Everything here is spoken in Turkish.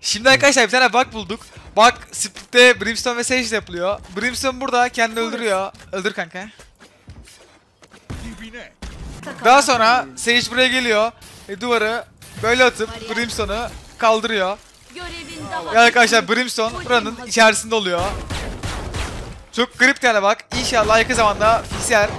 Şimdi arkadaşlar bir tane bug bulduk. Bug split'te Brimstone ve Sage yapılıyor. Brimstone burada kendini öldürüyor. Öldür kanka. Daha sonra Sage buraya geliyor. E, duvarı böyle atıp Brimstone'u kaldırıyor. Ya arkadaşlar Brimstone buranın içerisinde oluyor. Çok garip bir tane bak. İnşallah yakın zamanda fiziksel